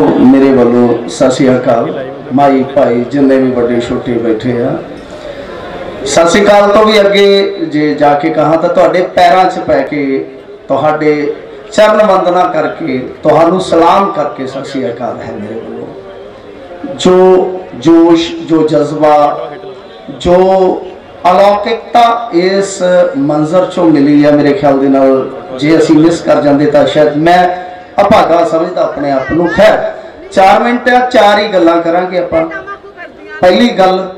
ਮੇਰੇ ਵੱਲੋਂ ਸਤਿ ਸ਼੍ਰੀ ਅਕਾਲ। ਮਾਈ, ਭਾਈ, ਜਿੰਨੇ ਵੀ ਵੱਡੇ ਛੋਟੇ ਬੈਠੇ ਆ। ਸਤਿ ਸ਼੍ਰੀ ਅਕਾਲ ਤੋਂ ਵੀ ਅੱਗੇ ਜੇ ਜਾ ਕੇ ਕਹਾ ਤਾਂ ਤੁਹਾਡੇ ਪੈਰਾਂ 'ਚ ਪੈ ਕੇ ਤੁਹਾਡੇ ਚਰਨ ਵੰਦਨਾ ਕਰਕੇ ਤੁਹਾਨੂੰ ਸਲਾਮ ਕਰਕੇ ਸਤਿ ਸ਼੍ਰੀ ਅਕਾਲ ਹੈ ਮੇਰੇ ਵੱਲੋਂ। ਜੋ ਜੋਸ਼, ਜੋ ਜਜ਼ਬਾ, ਜੋ ਅਲੌਕਿਕਤਾ ਇਸ ਮੰਜ਼ਰ ਚੋਂ ਮਿਲੀ ਹੈ ਮੇਰੇ ਖਿਆਲ ਦੇ ਨਾਲ। ਜੇ ਅਸੀਂ ਮਿਸ ਕਰ ਜਾਂਦੇ ਤਾਂ ਸ਼ਾਇਦ ਮੈਂ ਅਭਾਗਾ ਸਮਝਦਾ ਆਪਣੇ ਆਪ ਨੂੰ। ਖੈਰ 4 ਮਿੰਟ ਆ, ਚਾਰ ਹੀ ਗੱਲਾਂ ਕਰਾਂਗੇ ਆਪਾਂ। ਪਹਿਲੀ ਗੱਲ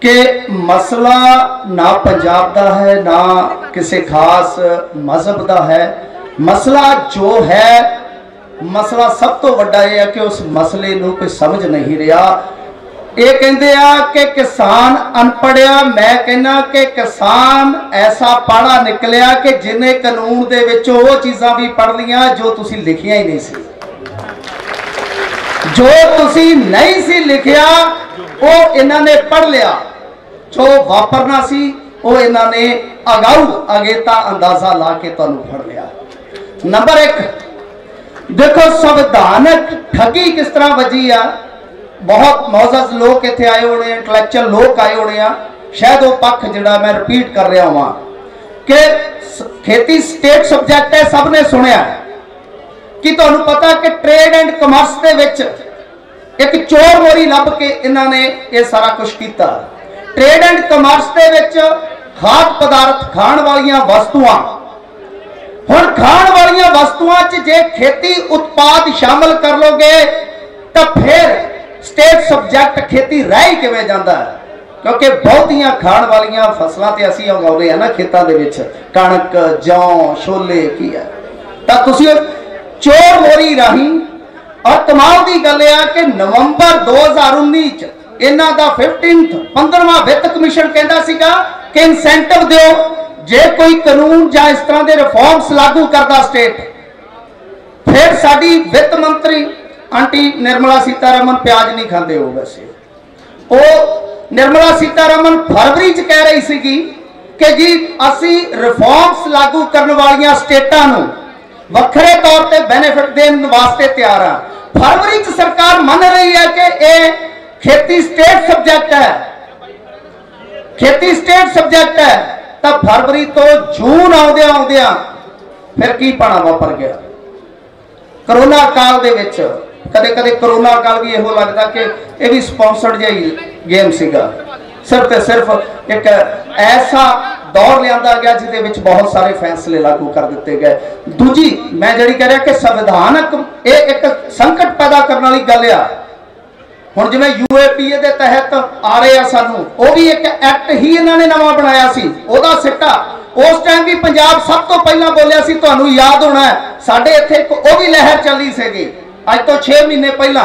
ਕਿ ਮਸਲਾ ਨਾ ਪੰਜਾਬ ਦਾ ਹੈ, ਨਾ ਕਿਸੇ ਖਾਸ ਮਜ਼ਹਬ ਦਾ ਹੈ। ਮਸਲਾ ਜੋ ਹੈ, ਮਸਲਾ ਸਭ ਤੋਂ ਵੱਡਾ ਇਹ ਹੈ ਕਿ ਉਸ ਮਸਲੇ ਨੂੰ ਕੋਈ ਸਮਝ ਨਹੀਂ ਰਿਹਾ। ਇਹ ਕਹਿੰਦੇ ਆ ਕਿ ਕਿਸਾਨ ਅਨਪੜਿਆ, ਮੈਂ ਕਹਿੰਨਾ ਕਿ ਕਿਸਾਨ ਐਸਾ ਪਾੜਾ ਨਿਕਲਿਆ ਕਿ ਜਿਨੇ ਕਾਨੂੰਨ ਦੇ ਵਿੱਚ ਉਹ ਚੀਜ਼ਾਂ ਵੀ ਪੜ ਲੀਆਂ ਜੋ ਤੁਸੀਂ ਲਿਖੀਆਂ ਹੀ ਨਹੀਂ ਸੀ। ਜੋ ਤੁਸੀਂ ਨਹੀਂ ਸੀ ਲਿਖਿਆ, ਉਹ ਇਹਨਾਂ ਨੇ ਪੜ ਲਿਆ। ਜੋ ਵਾਪਰਨਾ ਸੀ, ਉਹ ਇਹਨਾਂ ਨੇ ਅਗਾਊ ਅਗੇਤਾ ਅੰਦਾਜ਼ਾ ਲਾ ਕੇ ਤੁਹਾਨੂੰ ਫੜ ਲਿਆ। ਨੰਬਰ 1 ਦੇਖੋ ਸੰਵਿਧਾਨਕ ਠੱਗੀ ਕਿਸ ਤਰ੍ਹਾਂ ਵੱਜੀ ਆ? ਬਹੁਤ ਮੌਜਜ਼ ਲੋਕ ਇੱਥੇ ਆਏ ਹੋਣੇ ਇੰਟੈਲੈਕਚੁਅਲ ਲੋਕ ਆਏ ਹੋਣੇ ਆ। ਸ਼ਾਇਦ ਉਹ ਪੱਖ ਜਿਹੜਾ ਮੈਂ ਰਿਪੀਟ ਕਰ ਰਿਹਾ ਹਾਂ ਕਿ ਖੇਤੀ ਸਟੇਟ ਸਬਜੈਕਟ ਹੈ, ਸਭ ਨੇ ਸੁਣਿਆ ਕਿ ਤੁਹਾਨੂੰ ਪਤਾ ਕਿ ਟ੍ਰੇਡ ਐਂਡ ਕਮਰਸ ਦੇ ਵਿੱਚ ਇੱਕ ਚੋਰ ਮੋਰੀ ਲੱਭ ਕੇ ਇਹਨਾਂ ਨੇ ਇਹ ਸਾਰਾ ਕੁਝ ਕੀਤਾ? ਟ੍ਰੇਡ ਐਂਡ ਕਮਰਸ ਦੇ ਵਿੱਚ ਖਾਦ ਪਦਾਰਥ ਖਾਣ ਵਾਲੀਆਂ ਵਸਤੂਆਂ। ਹੁਣ ਖਾਣ ਵਾਲੀਆਂ ਵਸਤੂਆਂ 'ਚ ਜੇ ਖੇਤੀ ਉਤਪਾਦ ਸ਼ਾਮਲ ਕਰ ਲੋਗੇ, ਤਾਂ ਫਿਰ ਸਟੇਟ ਸਬਜੈਕਟ ਖੇਤੀ ਰਹਿ ਹੀ ਕਿਵੇਂ ਜਾਂਦਾ ਹੈ? ਕਿਉਂਕਿ ਬਹੁਤੀਆਂ ਖਾਣ ਵਾਲੀਆਂ ਫਸਲਾਂ ਤੇ ਅਸੀਂ ਉਗਾਉਂਦੇ ਆ ਨਾ ਖੇਤਾਂ ਦੇ ਵਿੱਚ। ਕਣਕ, ਜੌਂ, ਛੋਲੇ, ਕੀ ਹੈ? ਤਾਂ ਤੁਸੀਂ ਚੋਰ ਮੋਰੀ ਰਾਹੀਂ, ਔਰ ਕਮਾਲ ਦੀ ਗੱਲ ਆ ਕਿ ਨਵੰਬਰ 2019 ਚ ਇਹਨਾਂ ਦਾ 15th 15ਵਾਂ ਵਿੱਤ ਕਮਿਸ਼ਨ ਕਹਿੰਦਾ ਸੀਗਾ ਕਿ ਇਨਸੈਂਟਿਵ ਦਿਓ, ਜੇ ਕੋਈ ਕਾਨੂੰਨ ਜਾਂ ਇਸ ਤਰ੍ਹਾਂ ਦੇ ਰਿਫਾਰਮਸ ਲਾਗੂ ਕਰਦਾ ਸਟੇਟ ਫਿਰ ਸਾਡੀ ਵਿੱਤ ਮੰਤਰੀ ਆਂਟੀ ਨਿਰਮਲਾ ਸੀਤਾਰਮਨ ਪਿਆਜ਼ ਨਹੀਂ ਖਾਂਦੇ ਉਹ ਵੈਸੇ। ਉਹ ਨਿਰਮਲਾ ਸੀਤਾਰਮਨ ਫਰਵਰੀ ਚ ਕਹਿ ਰਹੀ ਸੀਗੀ ਕਿ ਜੀ ਅਸੀਂ ਰਿਫਾਰਮਸ ਲਾਗੂ ਕਰਨ ਵਾਲੀਆਂ ਸਟੇਟਾਂ ਨੂੰ ਵੱਖਰੇ ਤੌਰ ਤੇ ਬੈਨੀਫਿਟ ਦੇਣ ਵਾਸਤੇ ਤਿਆਰ ਆ ਫਰਵਰੀ ਚ ਸਰਕਾਰ ਮੰਨ ਰਹੀ ਹੈ ਕਿ ਇਹ ਖੇਤੀ ਸਟੇਟ ਸਬਜੈਕਟ ਹੈ। ਖੇਤੀ ਸਟੇਟ ਸਬਜੈਕਟ ਹੈ। ਤਾਂ ਫਰਵਰੀ ਤੋਂ ਜੂਨ ਆਉਂਦਿਆਂ ਆਉਂਦਿਆਂ ਫਿਰ ਕੀ ਪਾਣਾ ਵਾਪਰ ਗਿਆ? ਕਰੋਨਾ ਕਾਲ ਦੇ ਵਿੱਚ ਕਦੇ ਕਦੇ ਕਰੋਨਾ ਕਾਲ ਵੀ ਇਹੋ ਲੱਗਦਾ ਕਿ ਇਹ ਵੀ ਸਪਾਂਸਰਡ ਜਿਹੀ ਗੇਮ ਸੀਗਾ। ਸਿਰਫ ਤੇ ਸਿਰਫ ਇੱਕ ਐਸਾ ਦੌਰ ਲਿਆਂਦਾ ਗਿਆ ਜਿਹਦੇ ਵਿੱਚ ਬਹੁਤ ਸਾਰੇ ਫੈਸਲੇ ਲਾਗੂ ਕਰ ਦਿੱਤੇ ਗਏ। ਦੂਜੀ, ਮੈਂ ਜਿਹੜੀ ਕਹਿ ਰਿਹਾ ਕਿ ਸੰਵਿਧਾਨਕ, ਇਹ ਇੱਕ ਸੰਕਟ ਪੈਦਾ ਕਰਨ ਵਾਲੀ ਗੱਲ ਆ। ਹੁਣ ਜਿਵੇਂ ਯੂਏਪੀਏ ਦੇ ਤਹਿਤ ਆ ਰਹੇ ਆ ਸਾਨੂੰ, ਉਹ ਵੀ ਇੱਕ ਐਕਟ ਹੀ ਇਹਨਾਂ ਨੇ ਨਵਾਂ ਬਣਾਇਆ ਸੀ। ਉਹਦਾ ਸਿੱਟਾ। ਉਸ ਟਾਈਮ ਵੀ ਪੰਜਾਬ ਸਭ ਤੋਂ ਪਹਿਲਾਂ ਬੋਲਿਆ ਸੀ, ਤੁਹਾਨੂੰ ਯਾਦ ਹੋਣਾ ਸਾਡੇ ਇੱਥੇ ਇੱਕ ਉਹ ਵੀ ਲਹਿਰ ਚੱਲੀ ਸੀਗੀ। ਅੱਜ ਤੋਂ 6 ਮਹੀਨੇ ਪਹਿਲਾਂ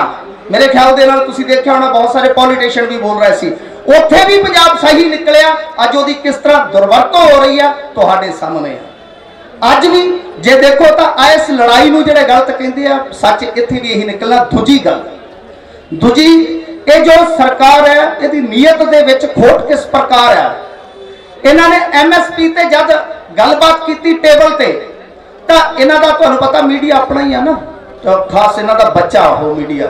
ਮੇਰੇ ਖਿਆਲ ਦੇ ਨਾਲ ਤੁਸੀਂ ਦੇਖਿਆ ਹੋਣਾ ਬਹੁਤ ਸਾਰੇ ਪੋਲੀਟੀਸ਼ੀਅਨ ਵੀ ਬੋਲ ਰਹੇ ਸੀ। ਉੱਥੇ ਵੀ ਪੰਜਾਬ ਸਹੀ ਨਿਕਲਿਆ, ਅੱਜ ਉਹਦੀ ਕਿਸ ਤਰ੍ਹਾਂ ਦੁਰਵਰਤੋਂ ਹੋ ਰਹੀ ਆ, ਤੁਹਾਡੇ ਸਾਹਮਣੇ ਆ। ਅੱਜ ਵੀ ਜੇ ਦੇਖੋ ਤਾਂ ਇਸ ਲੜਾਈ ਨੂੰ ਜਿਹੜੇ ਗਲਤ ਕਹਿੰਦੇ ਆ, ਸੱਚ ਇੱਥੇ ਵੀ ਇਹੀ ਨਿਕਲਣਾ ਦੂਜੀ ਗੱਲ। ਦੂਜੀ, ਇਹ ਜੋ ਸਰਕਾਰ ਹੈ, ਇਹਦੀ ਨੀਅਤ ਦੇ ਵਿੱਚ ਖੋਟ ਕਿਸ ਪ੍ਰਕਾਰ ਹੈ ਇਹਨਾਂ ਨੇ ਐਮਐਸਪੀ ਤੇ ਜਦ ਗੱਲਬਾਤ ਕੀਤੀ ਟੇਬਲ ਤੇ, ਤਾਂ ਇਹਨਾਂ ਦਾ ਤੁਹਾਨੂੰ ਪਤਾ ਮੀਡੀਆ ਆਪਣਾ ਹੀ ਆ ਨਾ। ਖਾਸ ਇਹਨਾਂ ਦਾ ਬੱਚਾ ਉਹ ਮੀਡੀਆ।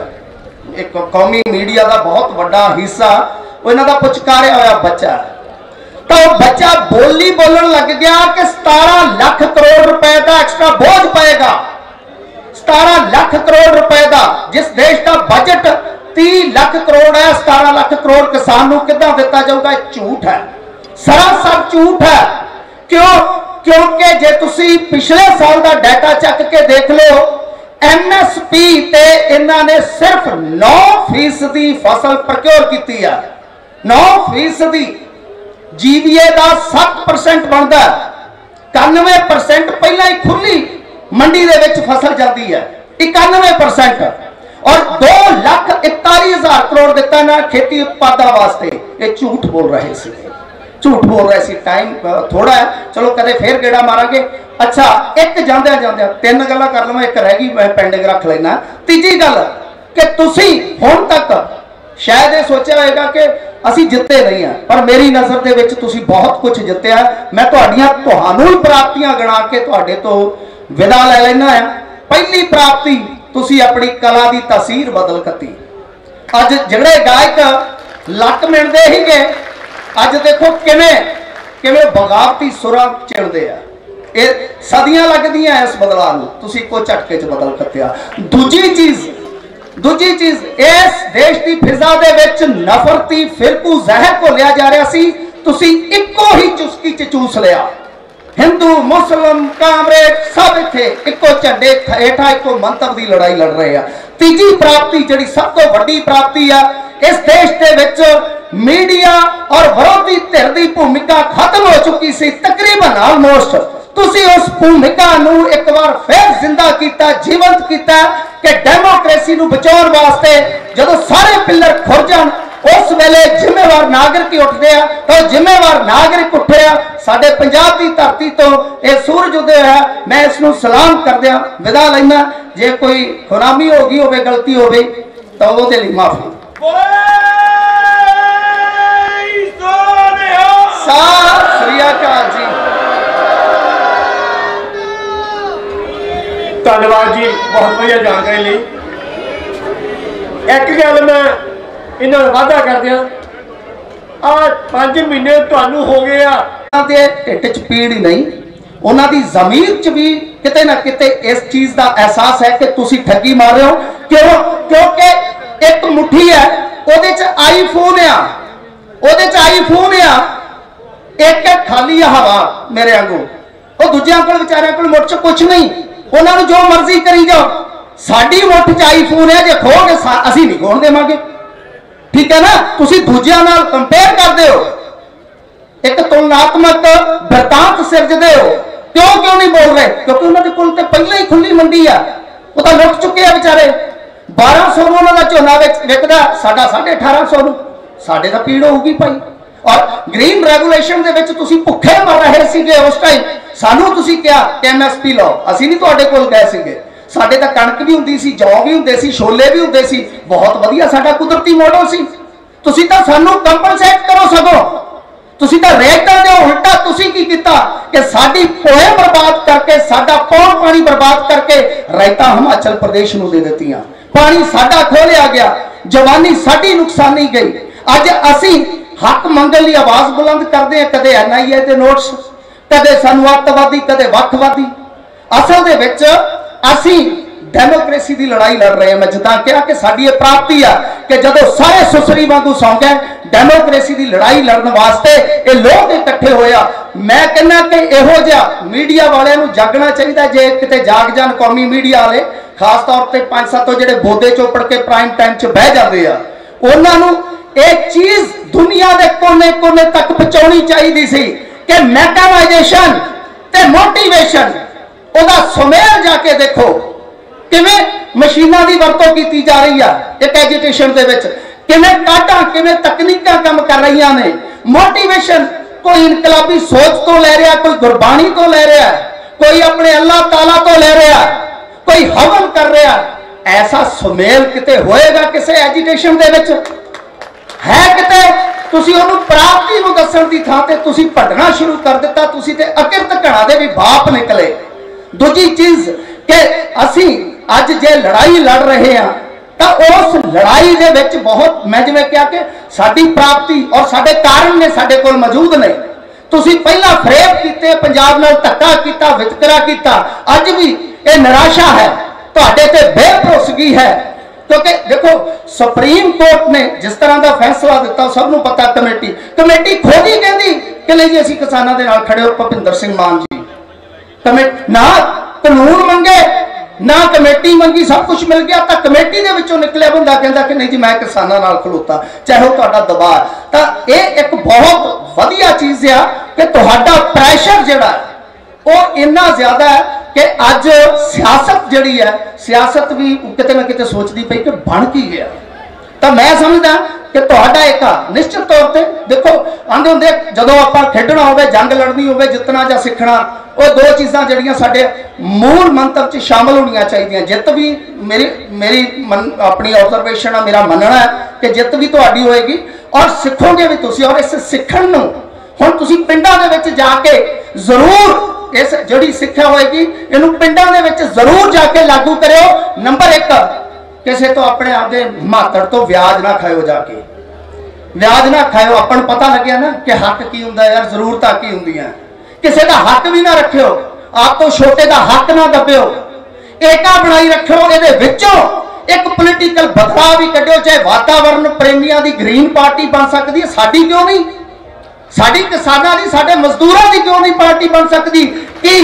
ਇੱਕ ਕੌਮੀ ਮੀਡੀਆ ਦਾ ਬਹੁਤ ਵੱਡਾ ਹਿੱਸਾ, ਉਹ ਇਹਨਾਂ ਦਾ ਪੁਚਕਾਰਿਆ ਹੋਇਆ ਬੱਚਾ ਤਾਂ ਉਹ ਬੱਚਾ ਬੋਲੀ ਬੋਲਣ ਲੱਗ ਗਿਆ ਕਿ 17 ਲੱਖ ਕਰੋੜ ਰੁਪਏ ਦਾ ਐਕਸਟਰਾ ਬੋਝ ਪਏਗਾ। 17 ਲੱਖ ਕਰੋੜ ਰੁਪਏ ਦਾ, ਜਿਸ ਦੇਸ਼ ਦਾ ਬਜਟ 30 ਲੱਖ ਕਰੋੜ ਹੈ 17 ਲੱਖ ਕਰੋੜ ਕਿਸਾਨ ਨੂੰ ਕਿੱਦਾਂ ਦਿੱਤਾ ਜਾਊਗਾ, ਇਹ ਝੂਠ ਹੈ। ਸਰਾਸਰ ਝੂਠ ਹੈ। ਕਿਉਂ? ਕਿਉਂਕਿ ਜੇ ਤੁਸੀਂ ਪਿਛਲੇ ਸਾਲ ਦਾ ਡਾਟਾ ਚੱਕ ਕੇ ਦੇਖ ਲਓ ਐਮਐਸਪੀ ਤੇ ਇਹਨਾਂ ਨੇ ਸਿਰਫ 9% ਦੀ ਫਸਲ ਪ੍ਰਕਿਉਰ ਕੀਤੀ ਆ। 9% ਦੀ ਜੀਵੀਏ ਦਾ 7% ਬਣਦਾ 91% ਪਹਿਲਾਂ ਹੀ ਖੁੱਲੀ ਮੰਡੀ ਦੇ ਵਿੱਚ ਫਸਲ ਜਾਂਦੀ ਹੈ। 91% ਔਰ 2 ਲੱਖ 41 ਹਜ਼ਾਰ ਕਰੋੜ ਦਿੱਤਾ ਨਾ ਖੇਤੀ ਉਤਪਾਦਾਂ ਵਾਸਤੇ। ਇਹ ਝੂਠ ਬੋਲ ਰਹੇ ਸੀ। ਝੂਠ ਬੋਲ ਰਹੇ ਸੀ। ਟਾਈਮ ਥੋੜਾ ਹੈ। ਚਲੋ ਕਦੇ ਫੇਰ ਗੇੜਾ ਮਾਰਾਂਗੇ। ਅੱਛਾ, ਇੱਕ ਜਾਂਦਿਆਂ ਜਾਂਦਿਆਂ ਤਿੰਨ ਗੱਲਾਂ ਕਰ ਲਵਾਂ, ਇੱਕ ਰਹਿ ਗਈ, ਮੈਂ ਪੈਂਡਿੰਗ ਰੱਖ ਲੈਣਾ। ਤੀਜੀ ਗੱਲ ਕਿ ਤੁਸੀਂ ਹੁਣ ਤੱਕ ਸ਼ਾਇਦ ਇਹ ਸੋਚਿਆ ਹੋਵੇਗਾ ਕਿ ਅਸੀਂ ਜਿੱਤੇ ਨਹੀਂ ਆ, ਪਰ ਮੇਰੀ ਨਜ਼ਰ ਦੇ ਵਿੱਚ ਤੁਸੀਂ ਬਹੁਤ ਕੁਝ ਜਿੱਤਿਆ। ਮੈਂ ਤੁਹਾਡੀਆਂ ਤੁਹਾਨੂੰ ਹੀ ਪ੍ਰਾਪਤੀਆਂ ਗਿਣਾ ਕੇ ਤੁਹਾਡੇ ਤੋਂ ਵਿਦਾ ਲੈ ਲੈਣਾ ਹੈ। ਪਹਿਲੀ ਪ੍ਰਾਪਤੀ ਤੁਸੀਂ ਆਪਣੀ ਕਲਾ ਦੀ ਤਾਸੀਰ ਬਦਲ ਕੱਤੀ ਅੱਜ ਜਿਹੜੇ ਗਾਇਕ ਲੱਕ ਮਿਣਦੇ ਸੀਗੇ, ਅੱਜ ਦੇਖੋ ਕਿਵੇਂ ਕਿਵੇਂ ਬਗਾਵਤੀ ਸੁਰਾਂ ਚਿਣਦੇ ਆ। ਇਹ ਸਦੀਆਂ ਲੱਗਦੀਆਂ ਇਸ ਬਦਲਾਅ ਨੂੰ ਤੁਸੀਂ ਇੱਕੋ ਝਟਕੇ 'ਚ ਬਦਲ ਕੱਤਿਆ ਦੂਜੀ ਚੀਜ਼ ਦੂਜੀ ਚੀਜ਼ ਇਸ ਦੇਸ਼ ਦੀ ਫਿਜ਼ਾ ਦੇ ਵਿੱਚ ਨਫ਼ਰਤੀ ਫਿਰਕੂ ਜ਼ਹਿਰ ਘੋਲਿਆ ਜਾ ਰਿਹਾ ਸੀ ਤੁਸੀਂ ਇੱਕੋ ਹੀ ਚੁਸਕੀ 'ਚ ਚੂਸ ਲਿਆ ਹਿੰਦੂ ਮੁਸਲਮ ਕਾਮਰੇਡ ਸਭ ਇੱਥੇ ਇੱਕੋ ਝੰਡੇ ਹੇਠਾਂ ਇੱਕੋ ਮੰਤਵ ਦੀ ਲੜਾਈ ਲੜ ਰਹੇ ਆ ਤੀਜੀ ਪ੍ਰਾਪਤੀ ਜਿਹੜੀ ਸਭ ਤੋਂ ਵੱਡੀ ਪ੍ਰਾਪਤੀ ਆ ਇਸ ਦੇਸ਼ ਦੇ ਵਿੱਚ ਮੀਡੀਆ ਔਰ ਵਿਰੋਧੀ ਧਿਰ ਦੀ ਭੂਮਿਕਾ ਖਤਮ ਹੋ ਚੁੱਕੀ ਸੀ ਤਕਰੀਬਨ ਆਲਮੋਸਟ ਤੁਸੀਂ ਉਸ ਭੂਮਿਕਾ ਨੂੰ ਇੱਕ ਵਾਰ ਫਿਰ ਜ਼ਿੰਦਾ ਕੀਤਾ ਜੀਵੰਤ ਕੀਤਾ ਕਿ ਡੈਮੋਕ੍ਰੇਸੀ ਨੂੰ ਬਚਾਉਣ ਵਾਸਤੇ ਜਦੋਂ ਸਾਰੇ ਪਿੱਲਰ ਖੁਰ ਜਾਣ ਉਸ ਵੇਲੇ ਜ਼ਿੰਮੇਵਾਰ ਨਾਗਰਿਕ ਹੀ ਉੱਠਦੇ ਆ ਤਾਂ ਉਹ ਜ਼ਿੰਮੇਵਾਰ ਨਾਗਰਿਕ ਉੱਠਿਆ ਸਾਡੇ ਪੰਜਾਬ ਦੀ ਧਰਤੀ ਤੋਂ ਇਹ ਸੂਰਜ ਉਦੈ ਹੋਇਆ ਮੈਂ ਇਸ ਨੂੰ ਸਲਾਮ ਕਰਦਿਆਂ ਵਿਦਾ ਲੈਣਾ ਜੇ ਕੋਈ ਖੁਨਾਮੀ ਹੋ ਗਈ ਹੋਵੇ ਗਲਤੀ ਹੋਵੇ ਤਾਂ ਉਹਦੇ ਲਈ ਮਾਫੀ ਸਤਿ ਸ੍ਰੀ ਅਕਾਲ ਜੀ। ਧੰਨਵਾਦ ਜੀ, ਬਹੁਤ ਵਧੀਆ ਜਾਣਕਾਰੀ ਲਈ। ਇੱਕ ਗੱਲ ਮੈਂ ਇਹਨਾਂ ਨਾਲ ਵਾਅਦਾ ਕਰਦਿਆਂ ਆ 5 ਮਹੀਨੇ ਤੁਹਾਨੂੰ ਹੋ ਗਏ ਆ। ਉਹਨਾਂ ਦੇ ਢਿੱਡ 'ਚ ਪੀੜ ਹੀ ਨਹੀਂ, ਉਹਨਾਂ ਦੀ ਜ਼ਮੀਰ 'ਚ ਵੀ ਕਿਤੇ ਨਾ ਕਿਤੇ ਇਸ ਚੀਜ਼ ਦਾ ਅਹਿਸਾਸ ਹੈ ਕਿ ਤੁਸੀਂ ਠੱਗੀ ਮਾਰ ਰਹੇ ਹੋ। ਕਿਉਂ? ਕਿਉਂਕਿ ਇੱਕ ਮੁਠੀ ਹੈ, ਉਹਦੇ 'ਚ ਆਈਫੋਨ ਆ। ਉਹਦੇ 'ਚ ਆਈਫੋਨ ਆ। ਇੱਕ ਖਾਲੀ ਆ ਹਵਾ ਮੇਰੇ ਵਾਂਗੂ। ਉਹ ਦੂਜਿਆਂ ਕੋਲ, ਵਿਚਾਰਿਆਂ ਕੋਲ ਮੁੱਠ 'ਚ ਕੁਝ ਨਹੀਂ। ਉਹਨਾਂ ਨੂੰ ਜੋ ਮਰਜ਼ੀ ਕਰੀ ਜਾਓ। ਸਾਡੀ ਮੁੱਠ 'ਚ ਆਈਫੋਨ ਹੈ, ਜੇ ਖੋਗੇ ਅਸੀਂ ਨਹੀਂ ਖੋਣ ਦੇਵਾਂਗੇ। ਠੀਕ ਹੈ ਨਾ? ਤੁਸੀਂ ਦੂਜਿਆਂ ਨਾਲ ਕੰਪੇਅਰ ਕਰਦੇ ਹੋ। ਇੱਕ ਤੁਲਨਾਤਮਕ ਵਰਤਾਂਤ ਸਿਰਜਦੇ ਹੋ। ਕਿਉਂ ਕਿਉਂ ਨਹੀਂ ਬੋਲ ਰਹੇ? ਕਿਉਂਕਿ ਉਹਨਾਂ ਦੇ ਕੋਲ ਤੇ ਪਹਿਲਾਂ ਹੀ ਖੁੱਲੀ ਮੰਡੀ ਆ। ਉਹ ਤਾਂ ਲੁੱਟ ਚੁੱਕੇ ਆ ਵਿਚਾਰੇ। 1200 ਨੂੰ ਉਹਨਾਂ ਦਾ ਝੋਨਾ ਵਿਕਦਾ, ਸਾਡਾ 1850 ਨੂੰ। ਸਾਡੇ ਤਾਂ ਪੀੜ ਹੋਊਗੀ ਭਾਈ। ਔਰ ਗ੍ਰੀਨ ਰੈਗੂਲੇਸ਼ਨ ਦੇ ਵਿੱਚ ਤੁਸੀਂ ਭੁੱਖੇ ਮਰ ਰਹੇ ਸੀਗੇ ਉਸ ਟਾਈਮ ਸਾਨੂੰ ਤੁਸੀਂ ਕਿਹਾ ਕਿ ਐਮਐਸਪੀ ਲਾਓ। ਅਸੀਂ ਨਹੀਂ ਤੁਹਾਡੇ ਕੋਲ ਗਏ ਸੀਗੇ। ਸਾਡੇ ਤਾਂ ਕਣਕ ਵੀ ਹੁੰਦੀ ਸੀ, ਜੌਂ ਵੀ ਹੁੰਦੇ ਸੀ, ਛੋਲੇ ਵੀ ਹੁੰਦੇ ਸੀ। ਬਹੁਤ ਵਧੀਆ ਸਾਡਾ ਕੁਦਰਤੀ ਮਾਡਲ ਸੀ। ਤੁਸੀਂ ਤਾਂ ਸਾਨੂੰ ਕੰਪਨਸੇਟ ਕਰੋ ਸਗੋਂ। ਤੁਸੀਂ ਤਾਂ ਰੇਟਾਂ ਦੇ ਉਲਟਾ ਤੁਸੀਂ ਕੀ ਕੀਤਾ? ਕਿ ਸਾਡੀ ਪੋਏ ਬਰਬਾਦ ਕਰਕੇ, ਸਾਡਾ ਪੌਣ ਪਾਣੀ ਬਰਬਾਦ ਕਰਕੇ ਰਾਇਤਾ ਹਿਮਾਚਲ ਪ੍ਰਦੇਸ਼ ਨੂੰ ਦੇ ਦਿੱਤੀਆਂ? ਪਾਣੀ ਸਾਡਾ ਖੋਲਿਆ ਗਿਆ। ਜਵਾਨੀ ਸਾਡੀ ਨੁਕਸਾਨੀ ਗਈ। ਅੱਜ ਅਸੀਂ ਹੱਕ ਮੰਗਣ ਲਈ ਆਵਾਜ਼ ਬੁਲੰਦ ਕਰਦੇ ਹਾਂ ਕਦੇ ਐਨਆਈਏ ਦੇ ਨੋਟਸ ਕਦੇ ਸਾਨੂੰ ਅੱਤਵਾਦੀ, ਕਦੇ ਵੱਖਵਾਦੀ। ਅਸਲ ਦੇ ਵਿੱਚ ਅਸੀਂ ਡੈਮੋਕ੍ਰੇਸੀ ਦੀ ਲੜਾਈ ਲੜ ਰਹੇ ਹਾਂ। ਮੈਂ ਜਿੱਦਾਂ ਕਿਹਾ ਕਿ ਸਾਡੀ ਇਹ ਪ੍ਰਾਪਤੀ ਆ ਕਿ ਜਦੋਂ ਸਾਰੇ ਸੁਸਰੀ ਵਾਂਗੂ ਸੌਂ ਗਏ ਡੈਮੋਕ੍ਰੇਸੀ ਦੀ ਲੜਾਈ ਲੜਨ ਵਾਸਤੇ ਇਹ ਲੋਕ ਇਕੱਠੇ ਹੋਇਆ ਮੈਂ ਕਹਿੰਦਾ ਕਿ ਇਹੋ ਜਿਹਾ ਮੀਡੀਆ ਵਾਲਿਆਂ ਨੂੰ ਜਾਗਣਾ ਚਾਹੀਦਾ ਜੇ ਕਿਤੇ ਜਾਗ ਜਾਣ ਕੌਮੀ ਮੀਡੀਆ ਵਾਲੇ, ਖਾਸ ਤੌਰ ਤੇ ਪੰਜ ਸੱਤ ਜਿਹੜੇ ਬੋਦੇ ਚੋਪੜ ਕੇ ਪ੍ਰਾਈਮ ਟਾਈਮ 'ਚ ਬਹਿ ਜਾਂਦੇ ਆ, ਉਹਨਾਂ ਨੂੰ ਇਹ ਚੀਜ਼ ਦੁਨੀਆ ਦੇ ਕੋਨੇ-ਕੋਨੇ ਤੱਕ ਪਹੁੰਚਾਉਣੀ ਚਾਹੀਦੀ ਸੀ ਕਿ ਮੈਕਨਾਈਜੇਸ਼ਨ ਤੇ ਮੋਟੀਵੇਸ਼ਨ, ਉਹਦਾ ਸੁਮੇਲ ਜਾ ਕੇ ਦੇਖੋ। ਕਿਵੇਂ ਮਸ਼ੀਨਾਂ ਦੀ ਵਰਤੋਂ ਕੀਤੀ ਜਾ ਰਹੀ ਆ ਇੱਕ ਐਜੀਟੇਸ਼ਨ ਦੇ ਵਿੱਚ? ਕਿਵੇਂ ਕਾਢਾਂ, ਕਿਵੇਂ ਤਕਨੀਕਾਂ ਕੰਮ ਕਰ ਰਹੀਆਂ ਨੇ? ਮੋਟੀਵੇਸ਼ਨ ਕੋਈ ਇਨਕਲਾਬੀ ਸੋਚ ਤੋਂ ਲੈ ਰਿਹਾ, ਕੋਈ ਗੁਰਬਾਣੀ ਤੋਂ ਲੈ ਰਿਹਾ, ਕੋਈ ਆਪਣੇ ਅੱਲਾਹ ਤਾਲਾ ਤੋਂ ਲੈ ਰਿਹਾ, ਕੋਈ ਹਵਨ ਕਰ ਰਿਹਾ। ਐਸਾ ਸੁਮੇਲ ਕਿਤੇ ਹੋਏਗਾ ਕਿਸੇ ਐਜੀਟੇਸ਼ਨ ਦੇ ਵਿੱਚ? ਹੈ ਕਿਤੇ? ਤੁਸੀਂ ਉਹਨੂੰ ਪ੍ਰਾਪਤੀ ਨੂੰ ਦੱਸਣ ਦੀ ਥਾਂ ਤੇ ਤੁਸੀਂ ਭਟਣਾ ਸ਼ੁਰੂ ਕਰ ਦਿੱਤਾ, ਤੁਸੀਂ ਤੇ ਅਕਿਰਤ ਘਣਾ ਦੇ ਵੀ ਬਾਪ ਨਿਕਲੇ। ਦੂਜੀ ਚੀਜ਼ ਕਿ ਅਸੀਂ ਅੱਜ ਜੇ ਲੜਾਈ ਲੜ ਰਹੇ ਹਾਂ, ਤਾਂ ਉਸ ਲੜਾਈ ਦੇ ਵਿੱਚ ਬਹੁਤ, ਮੈਂ ਜਿਵੇਂ ਕਿਹਾ ਕਿ ਸਾਡੀ ਪ੍ਰਾਪਤੀ ਔਰ ਸਾਡੇ ਕਾਰਨ ਨੇ ਸਾਡੇ ਕੋਲ ਮੌਜੂਦ ਨੇ। ਤੁਸੀਂ ਪਹਿਲਾਂ ਫਰੇਬ ਕੀਤੇ, ਪੰਜਾਬ ਨਾਲ ਧੱਕਾ ਕੀਤਾ, ਵਿਤਕਰਾ ਕੀਤਾ, ਅੱਜ ਵੀ ਇਹ ਨਿਰਾਸ਼ਾ ਹੈ। ਤੁਹਾਡੇ ਤੇ ਬੇਭਰੋਸਗੀ ਹੈ। ਕਿਉਂਕਿ ਦੇਖੋ ਸੁਪਰੀਮ ਕੋਰਟ ਨੇ ਜਿਸ ਤਰ੍ਹਾਂ ਦਾ ਫੈਸਲਾ ਦਿੱਤਾ, ਸਭ ਨੂੰ ਪਤਾ ਕਮੇਟੀ। ਕਮੇਟੀ ਖੋਦੀ ਕਹਿੰਦੀ ਕਿ ਨਹੀਂ ਜੀ, ਅਸੀਂ ਕਿਸਾਨਾਂ ਦੇ ਨਾਲ ਖੜੇ ਹੋ ਭਪਿੰਦਰ ਸਿੰਘ ਮਾਨ ਜੀ। ਕਮੇਟੀ ਨਾ ਕਾਨੂੰਨ ਮੰਗੇ, ਨਾ ਕਮੇਟੀ ਮੰਗੀ, ਸਭ ਕੁਝ ਮਿਲ ਗਿਆ, ਤਾਂ ਕਮੇਟੀ ਦੇ ਵਿੱਚੋਂ ਨਿਕਲਿਆ ਬੰਦਾ ਕਹਿੰਦਾ ਕਿ ਨਹੀਂ ਜੀ, ਮੈਂ ਕਿਸਾਨਾਂ ਨਾਲ ਖਲੋਤਾ, ਚਾਹੇ ਉਹ ਤੁਹਾਡਾ ਦਬਾਅ ਤਾਂ ਇਹ ਇੱਕ ਬਹੁਤ ਵਧੀਆ ਚੀਜ਼ ਆ ਕਿ ਤੁਹਾਡਾ ਪ੍ਰੈਸ਼ਰ ਜਿਹੜਾ ਉਹ ਇੰਨਾ ਜ਼ਿਆਦਾ ਹੈ ਕਿ ਅੱਜ ਸਿਆਸਤ ਜਿਹੜੀ ਹੈ ਸਿਆਸਤ ਵੀ ਕਿਤੇ ਨਾ ਕਿਤੇ ਸੋਚਦੀ ਪਈ ਕਿ ਬਣ ਕੀ ਗਿਆ। ਤਾਂ ਮੈਂ ਸਮਝਦਾ ਕਿ ਤੁਹਾਡਾ ਇੱਕ ਆ, ਨਿਸ਼ਚਿਤ ਤੌਰ ਤੇ ਦੇਖੋ ਆਂਦੇ ਹੁੰਦੇ ਜਦੋਂ ਆਪਾਂ ਖੇਡਣਾ ਹੋਵੇ ਜੰਗ ਲੜਨੀ ਹੋਵੇ ਜਿੱਤਣਾ ਜਾਂ ਸਿੱਖਣਾ ਉਹ ਦੋ ਚੀਜ਼ਾਂ ਜਿਹੜੀਆਂ ਸਾਡੇ ਮੂਲ ਮੰਤਰ 'ਚ ਸ਼ਾਮਲ ਹੋਣੀਆਂ ਚਾਹੀਦੀਆਂ। ਜਿੱਤ ਵੀ ਮੇਰੀ ਮੇਰੀ ਮੰਨ- ਆਪਣੀ ਆਬਜ਼ਰਵੇਸ਼ਨ ਆ ਮੇਰਾ ਮੰਨਣਾ ਹੈ ਕਿ ਜਿੱਤ ਵੀ ਤੁਹਾਡੀ ਹੋਏਗੀ ਔਰ ਸਿੱਖੋਗੇ ਵੀ ਤੁਸੀਂ ਔਰ ਇਸ ਸਿੱਖਣ ਨੂੰ। ਹੁਣ ਤੁਸੀਂ ਪਿੰਡਾਂ ਦੇ ਵਿੱਚ ਜਾ ਕੇ ਜ਼ਰੂਰ ਇਸ ਜਿਹੜੀ ਸਿੱਖਿਆ ਹੋਏਗੀ, ਇਹਨੂੰ ਪਿੰਡਾਂ ਦੇ ਵਿੱਚ ਜ਼ਰੂਰ ਜਾ ਕੇ ਲਾਗੂ ਕਰਿਓ। ਨੰਬਰ 1 ਕਿਸੇ ਤੋਂ ਆਪਣੇ ਆਪ ਦੇ ਮਾਤੜ ਤੋਂ ਵਿਆਜ ਨਾ ਖਾਇਓ ਜਾ ਕੇ। ਵਿਆਜ ਨਾ ਖਾਇਓ, ਆਪਾਂ ਨੂੰ ਪਤਾ ਲੱਗਿਆ ਨਾ ਕਿ ਹੱਕ ਕੀ ਹੁੰਦਾ ਯਾਰ, ਜ਼ਰੂਰਤਾਂ ਕੀ ਹੁੰਦੀਆਂ। ਕਿਸੇ ਦਾ ਹੱਕ ਵੀ ਨਾ ਰੱਖਿਓ, ਆਪ ਤੋਂ ਛੋਟੇ ਦਾ ਹੱਕ ਨਾ ਦੱਬਿਓ। ਏਕਾ ਬਣਾਈ ਰੱਖਿਓ ਇਹਦੇ ਵਿੱਚੋਂ। ਇੱਕ ਪੋਲੀਟੀਕਲ ਬਦਲਾਅ ਵੀ ਕੱਢਿਓ, ਚਾਹੇ ਵਾਤਾਵਰਣ ਪ੍ਰੇਮੀਆਂ ਦੀ ਗ੍ਰੀਨ ਪਾਰਟੀ ਬਣ ਸਕਦੀ ਹੈ, ਸਾਡੀ ਕਿਉਂ ਨਹੀਂ? ਸਾਡੀ ਕਿਸਾਨਾਂ ਦੀ, ਸਾਡੇ ਮਜ਼ਦੂਰਾਂ ਦੀ ਕਿਉਂ ਨਹੀਂ ਪਾਰਟੀ ਬਣ ਸਕਦੀ? ਕਿ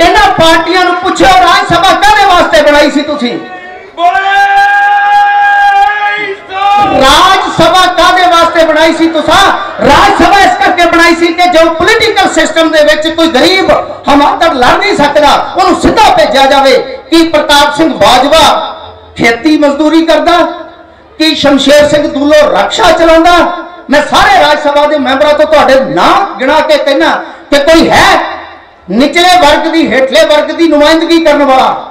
ਇਹਨਾਂ ਪਾਰਟੀਆਂ ਨੂੰ ਪੁੱਛੋ ਰਾਜ ਸਭਾ ਕਾਹਦੇ ਵਾਸਤੇ ਬਣਾਈ ਸੀ ਤੁਸੀਂ? ਰਾਜ ਸਭਾ ਕਾਦੇ ਵਾਸਤੇ ਬਣਾਈ ਸੀ ਤੁਸੀਂ? ਰਾਜ ਸਭਾ ਇਸ ਕਰਕੇ ਬਣਾਈ ਸੀ ਕਿ ਜੋ ਪੋਲੀਟੀਕਲ ਸਿਸਟਮ ਦੇ ਵਿੱਚ ਕੋਈ ਗਰੀਬ ਹਮਾਦਰ ਲੜ ਨਹੀਂ ਸਕਦਾ, ਉਹਨੂੰ ਸਿੱਧਾ ਭੇਜਿਆ ਜਾਵੇ। ਕਿ ਪ੍ਰਤਾਪ ਸਿੰਘ ਬਾਜਵਾ ਖੇਤੀ ਮਜ਼ਦੂਰੀ ਕਰਦਾ? ਕੀ ਸ਼ਮਸ਼ੇਰ ਸਿੰਘ ਦੂਲੋ ਰਕਸ਼ਾ ਚਲਾਉਂਦਾ? ਮੈਂ ਸਾਰੇ ਰਾਜ ਸਭਾ ਦੇ ਮੈਂਬਰਾਂ ਤੋਂ ਤੁਹਾਡੇ ਨਾਮ ਗਿਣਾ ਕੇ ਕਹਿਣਾ ਕਿ ਕੋਈ ਹੈ ਨਿਚਲੇ ਵਰਗ ਦੀ, ਹੇਠਲੇ ਵਰਗ ਦੀ ਨੁਮਾਇੰਦਗੀ ਕਰਨ ਵਾਲਾ?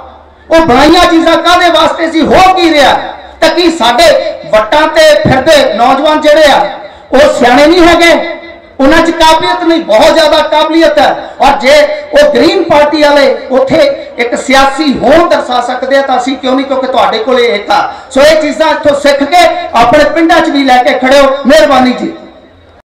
ਉਹ ਬਣਾਈਆਂ ਚੀਜ਼ਾਂ ਕਾਦੇ ਵਾਸਤੇ ਸੀ? ਹੋ ਕੀ ਰਿਹਾ? ਤਾਂ ਕੀ ਸਾਡੇ ਵੱਟਾਂ ਤੇ ਫਿਰਦੇ ਨੌਜਵਾਨ ਜਿਹੜੇ ਆ, ਉਹ ਸਿਆਣੇ ਨਹੀਂ ਹੈਗੇ? ਉਹਨਾਂ 'ਚ ਕਾਬਲੀਅਤ ਨਹੀਂ, ਬਹੁਤ ਜ਼ਿਆਦਾ ਕਾਬਲੀਅਤ ਹੈ। ਔਰ ਜੇ ਉਹ ਗ੍ਰੀਨ ਪਾਰਟੀ ਵਾਲੇ ਉੱਥੇ ਇੱਕ ਸਿਆਸੀ ਹੋਣ ਦਰਸਾ ਸਕਦੇ ਆ, ਤਾਂ ਅਸੀਂ ਕਿਉਂ ਨਹੀਂ, ਕਿਉਂਕਿ ਤੁਹਾਡੇ ਕੋਲੇ ਇੱਕ ਆ ਸੋ ਇਹ ਚੀਜ਼ਾਂ ਇੱਥੋਂ ਸਿੱਖ ਕੇ ਆਪਣੇ ਪਿੰਡਾਂ 'ਚ ਵੀ ਲੈ ਕੇ ਖੜਿਓ ਮਿਹਰਬਾਨੀ ਜੀ।